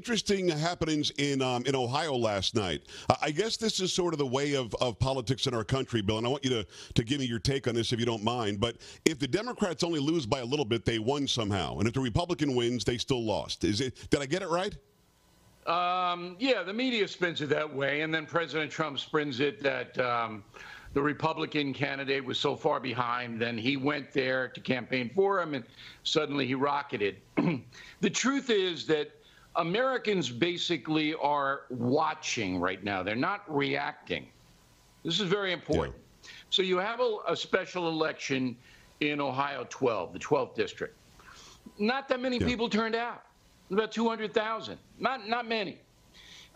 interesting happenings in um, in Ohio last night. I guess this is sort of the way of, of politics in our country, Bill. And I want you to to give me your take on this if you don't mind. But if the Democrats only lose by a little bit, they won somehow, and if the Republican wins, they still lost. Is it? Did I get it right? Um, yeah, the media spins it that way, and then President Trump spins it that um, the Republican candidate was so far behind, then he went there to campaign for him, and suddenly he rocketed. the truth is that Americans basically are watching right now; they're not reacting. This is very important. Yeah. So you have a, a, special election in Ohio 12, the 12th district. Not that many yeah. people turned out about 200,000. Not not many.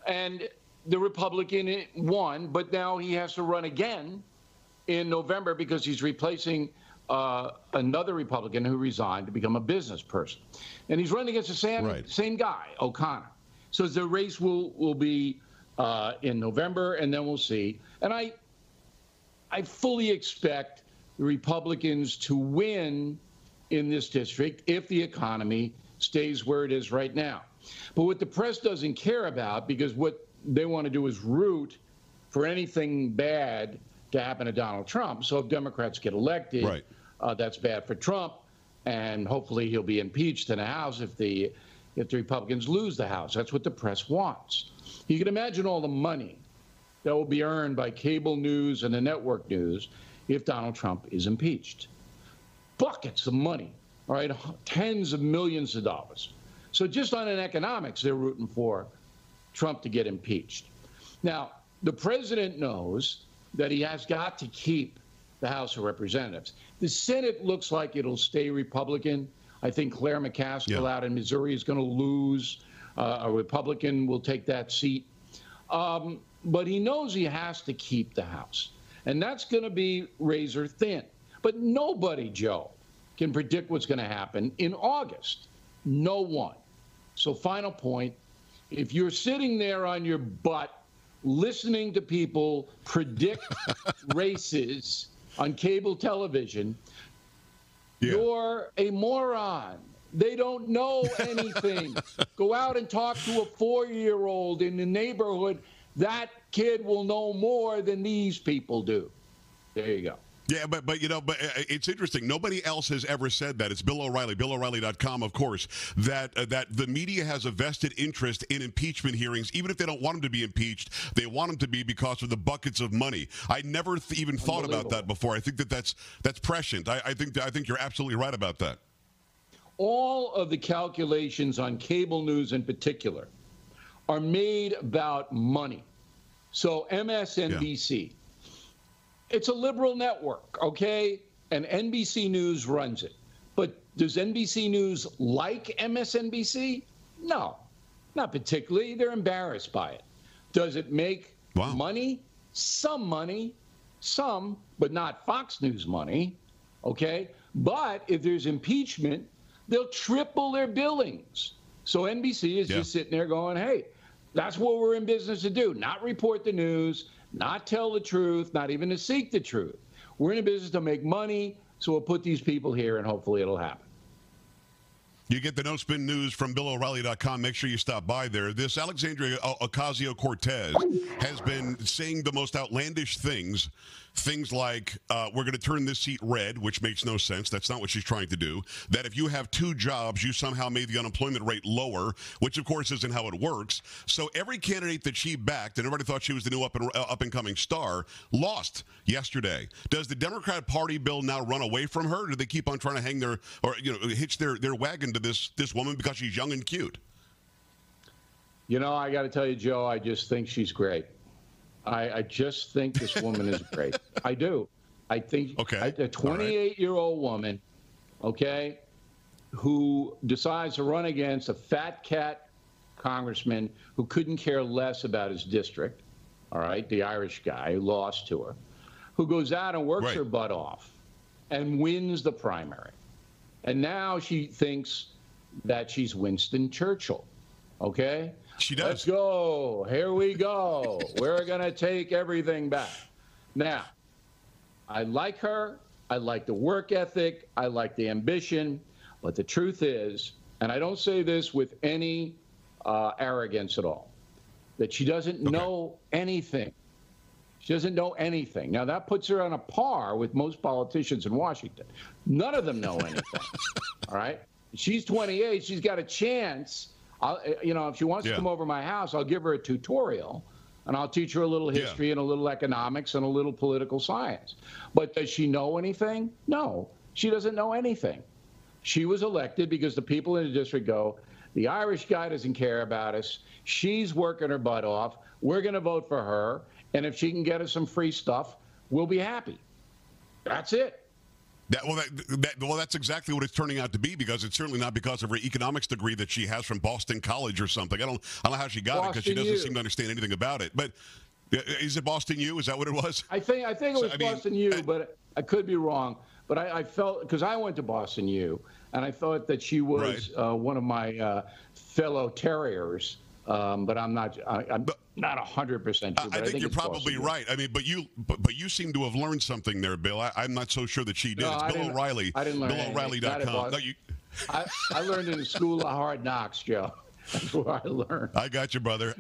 And the Republican won, but now he has to run again in November because he's replacing uh, another Republican who resigned to become a business person. And he's running against the same, right. same guy, O'Connor. So the race will, will be uh, in November, and then we'll see. And I, I fully expect the Republicans to win in this district if the economy stays where it is right now. But what the press doesn't care about, because what they want to do is root for anything bad to happen to Donald Trump. So if Democrats get elected, right. uh, that's bad for Trump, and hopefully he'll be impeached in the House if the if the Republicans lose the House. That's what the press wants. You can imagine all the money that will be earned by cable news and the network news if Donald Trump is impeached. Buckets of money all right, tens of millions of dollars. So just on an economics, they're rooting for Trump to get impeached. Now, the president knows that he has got to keep the House of Representatives. The Senate looks like it'll stay Republican. I think Claire McCaskill yeah. out in Missouri is going to lose. Uh, a Republican will take that seat. Um, but he knows he has to keep the House. And that's going to be razor thin. But nobody, Joe, can predict what's going to happen in August. No one. So, final point if you're sitting there on your butt listening to people predict races on cable television, yeah. you're a moron. They don't know anything. Go out and talk to a four year old in the neighborhood. That kid will know more than these people do. There you go. Yeah, but but you know, but uh, it's interesting. Nobody else has ever said that. It's Bill O'Reilly, BillO'Reilly.com, of course. That uh, that the media has a vested interest in impeachment hearings, even if they don't want them to be impeached. They want them to be because of the buckets of money. I never th- even thought about that before. I think that that's that's prescient. I, I think I think you're absolutely right about that. All of the calculations on cable news, in particular, are made about money. So MSNBC. Yeah it's a liberal network, okay? And NBC News runs it. But does NBC News like MSNBC? No, not particularly. They're embarrassed by it. Does it make wow. money? Some money, some, but not Fox News money, okay? But if there's impeachment, they'll triple their billings. So NBC is yeah. just sitting there going, hey, that's what we're in business to do, not report the news, not tell the truth, not even to seek the truth. We're in a business to make money, so we'll put these people here and hopefully it'll happen. You get the no spin news from BillO'Reilly.com. Make sure you stop by there. This Alexandria Ocasio Cortez has been saying the most outlandish things. Things like, uh, we're going to turn this seat red, which makes no sense. That's not what she's trying to do. That if you have two jobs, you somehow made the unemployment rate lower, which of course isn't how it works. So every candidate that she backed, and everybody thought she was the new up and, uh, up and coming star, lost yesterday. Does the Democrat Party bill now run away from her? Do they keep on trying to hang their, or, you know, hitch their, their wagon to this this woman because she's young and cute? You know, I got to tell you, Joe, I just think she's great. I, I just think this woman is great. I do. I think okay. a 28 year old woman, okay, who decides to run against a fat cat congressman who couldn't care less about his district, all right, the Irish guy who lost to her, who goes out and works right. her butt off and wins the primary. And now she thinks that she's Winston Churchill. Okay? She does. Let's go. Here we go. We're going to take everything back. Now, I like her. I like the work ethic. I like the ambition. But the truth is, and I don't say this with any uh, arrogance at all. That she doesn't know anything. She doesn't know anything. Now that puts her on a par with most politicians in Washington. None of them know anything. all right. She's 28. She's got a chance. I'll, you know, if she wants Yeah. to come over my house, I'll give her a tutorial, and I'll teach her a little Yeah. history and a little economics and a little political science. But does she know anything? No, she doesn't know anything. She was elected because the people in the district go, the Irish guy doesn't care about us. She's working her butt off. We're going to vote for her. And if she can get us some free stuff, we'll be happy. That's it. That, well, that, that, well, that's exactly what it's turning out to be because it's certainly not because of her economics degree that she has from Boston College or something. I don't, I don't know how she got it because she doesn't U. seem to understand anything about it. But uh, is it Boston U? Is that what it was? I think I think it So, was mean, Boston U, I- but I could be wrong. But I, I felt because I went to Boston U, and I thought that she was uh, one of my uh, fellow terriers. Um, but I'm not. I, I'm not hundred percent I, sure. I but think, you're probably U. right. I mean, but you, but, but you seem to have learned something there, Bill. I, I'm not so sure that she did. No, it's I Bill O'Reilly. I didn't learn anything. Not at BillO'Reilly.com. No, you, I, I learned in the school of hard knocks, Joe. That's where I learned. I got you, brother.